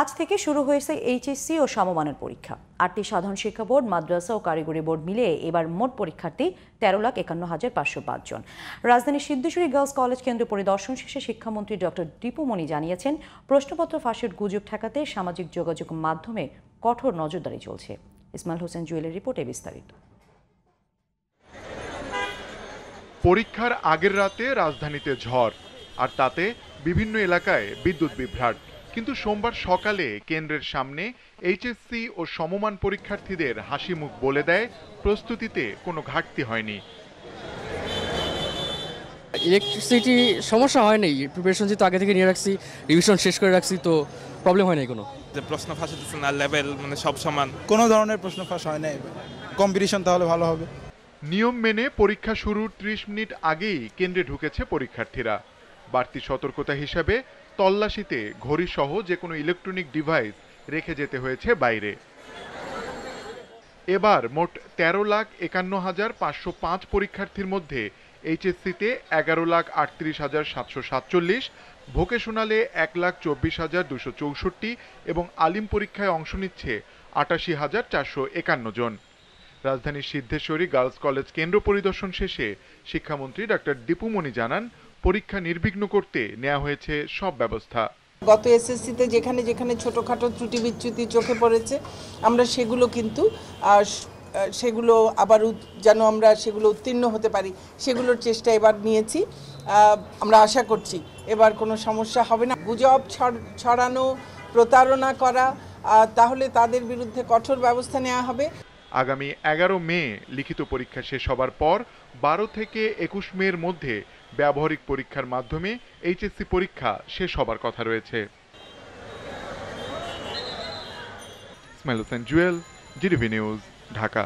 আজ থেকে শুরু হয়েছে এইচএসসি ও সমমানের পরীক্ষা। আটটি সাধারণ শিক্ষা বোর্ড, মাদ্রাসা ও কারিগরি বোর্ড মিলিয়ে এবার মোট পরীক্ষার্থী তেরো লাখ একান্ন হাজার পাঁচশো পাঁচ জন। রাজধানীর সিদ্ধেশ্বরী গার্লস কলেজ কেন্দ্র পরিদর্শন শেষে শিক্ষামন্ত্রী ডক্টর দীপুমণি জানিয়েছেন, প্রশ্নপত্র ফাঁসের গুজব ঠেকাতে সামাজিক যোগাযোগ মাধ্যমে কঠোর নজরদারি চলছে। ইসমাইল হোসেন জুয়েলের রিপোর্টে বিস্তারিত। পরীক্ষার আগের রাতে রাজধানীতে ঝড়, আর তাতে বিভিন্ন এলাকায় বিদ্যুৎ বিভ্রাট। কিন্তু সোমবার সকালে কেন্দ্রের সামনে এইচএসসি ও সমমান পরীক্ষার্থীদের হাসি মুখ বলে দেয় প্রস্তুতিতে কোনো ঘাটতি হয়নি। ইলেকট্রিসিটি সমস্যা হয় নাই প্রিপারেশন যেহেতু আগে থেকে নিয়ে রাখছি রিভিশন শেষ করে রাখছি তো প্রবলেম হয় নাই কোনো যে প্রশ্ন ফাঁসাতেছে না লেভেল মানে সব সমান। কোনো ধরনের প্রশ্ন ফাঁস হয় না এবার কম্পিটিশন তাহলে ভালো হবে। নিয়ম মেনে পরীক্ষা শুরুর ত্রিশ মিনিট আগেই কেন্দ্রে ঢুকেছে পরীক্ষার্থীরা। বাড়তি সতর্কতা হিসাবে তল্লাশিতে ঘড়িসহ যে কোনো ইলেকট্রনিক ডিভাইস রেখে যেতে হয়েছে বাইরে। এবার মোট তেরো লাখ একান্ন হাজার পাঁচশো পাঁচ পরীক্ষার্থীর মধ্যে এইচএসসিতে এগারো লাখ আটত্রিশ হাজার সাতশো সাতচল্লিশ, ভোকেশনালে এক লাখ চব্বিশ হাজার দুশো চৌষট্টি এবং আলিম পরীক্ষায় অংশ নিচ্ছে আটাশি হাজার চারশো একান্ন জন। রাজধানীর সিদ্ধেশ্বরী গার্লস কলেজ কেন্দ্র পরিদর্শন শেষে শিক্ষামন্ত্রী ডক্টর দীপুমণি জানান পরীক্ষা নির্বিঘ্ন করতে নেওয়া হয়েছে সব ব্যবস্থা। গত এসএসসিতে যেখানে যেখানে ছোটোখাটো ত্রুটি বিচ্যুতি চোখে পড়েছে, আমরা সেগুলো কিন্তু সেগুলো আবার যেন আমরা সেগুলো উত্তীর্ণ হতে পারি, সেগুলোর চেষ্টা এবার নিয়েছি। আমরা আশা করছি এবার কোনো সমস্যা হবে না। গুজব ছড়- ছড়ানো, প্রতারণা করা তাহলে তাদের বিরুদ্ধে কঠোর ব্যবস্থা নেওয়া হবে। আগামী এগারো মে লিখিত পরীক্ষা শেষ হবার পর বারো থেকে একুশ মের মধ্যে ব্যবহারিক পরীক্ষার মাধ্যমে এইচএসসি পরীক্ষা শেষ হবার কথা রয়েছে। জুয়েল জিডিভি নিউজ, ঢাকা।